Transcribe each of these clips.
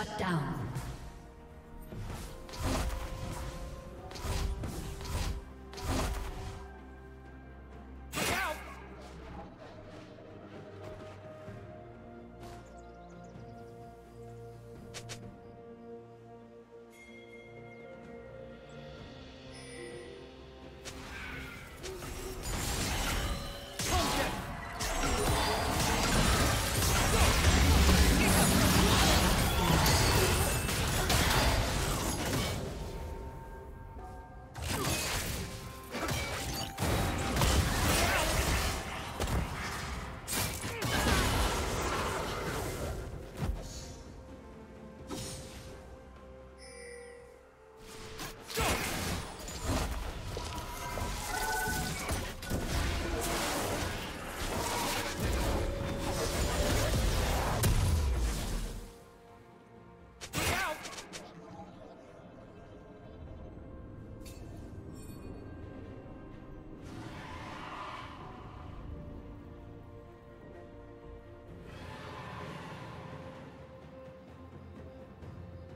Shut down.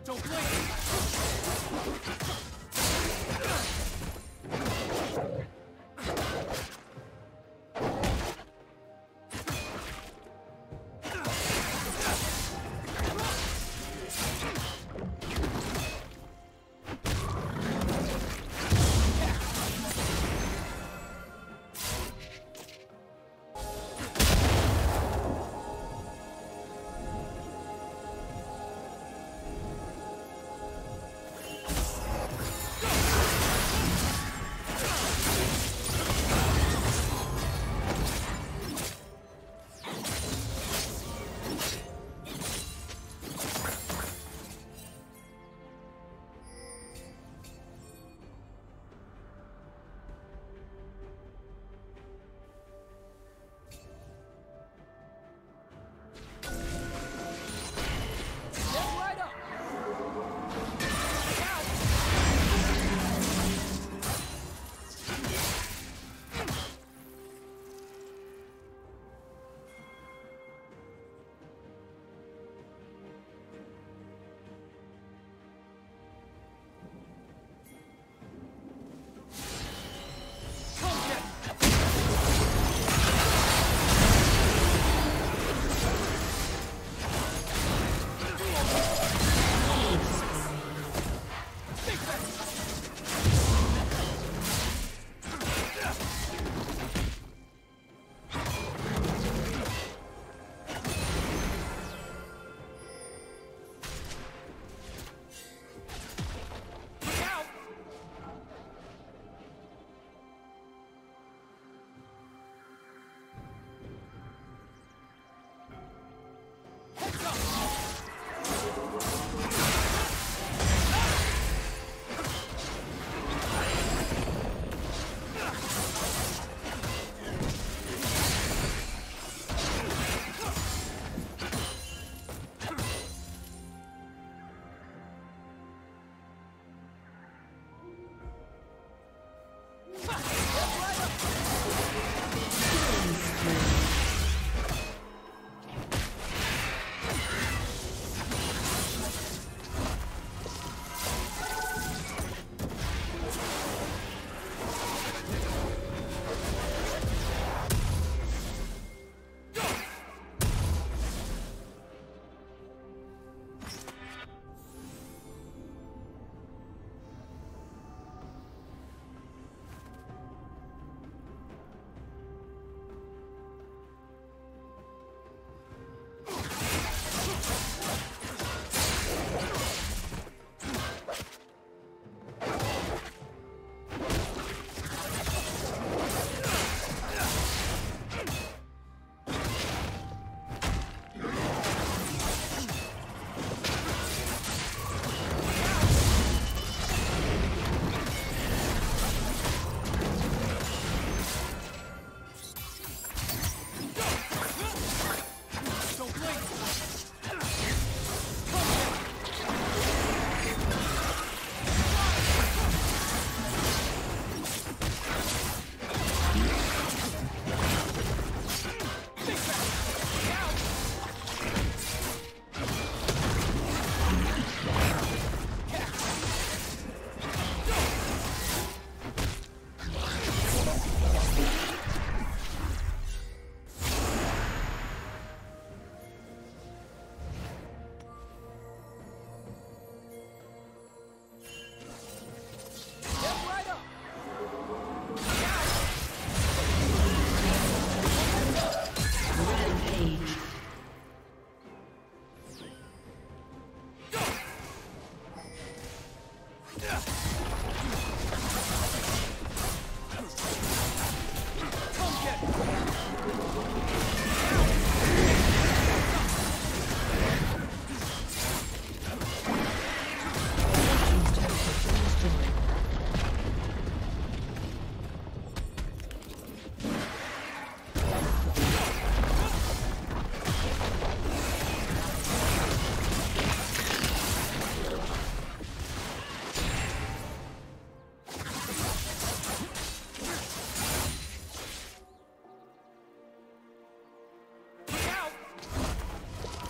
Don't blink!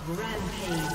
Rampage.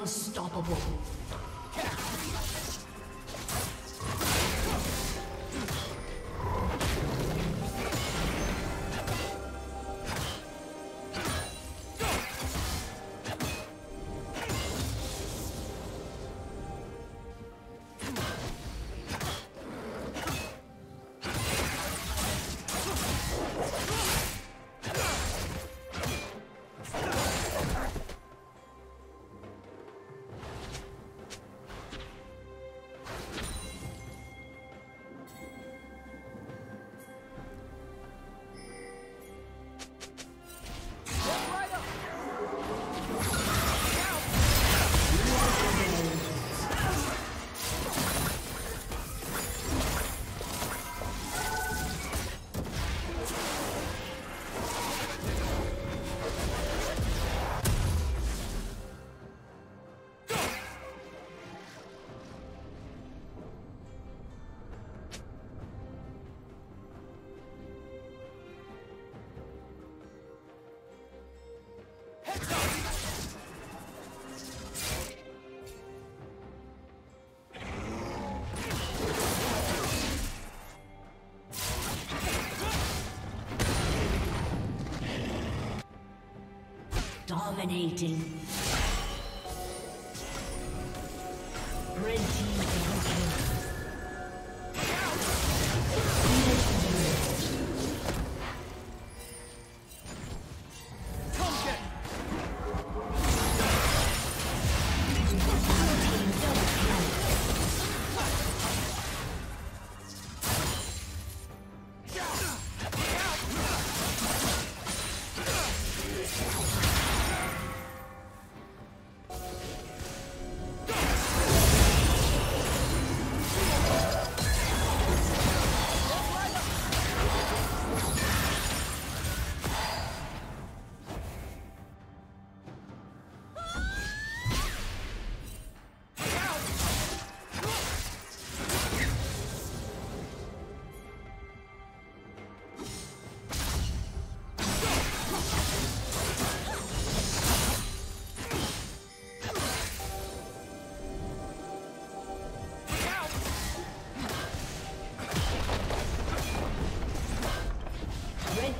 Unstoppable. Dominating.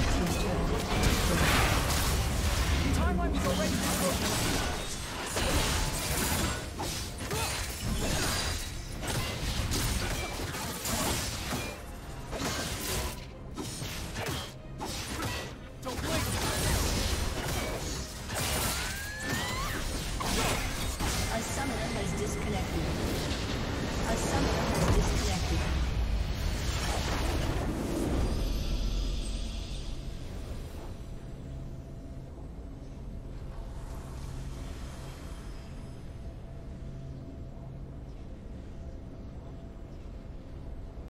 Team's turret has. Timeline is already destroyed.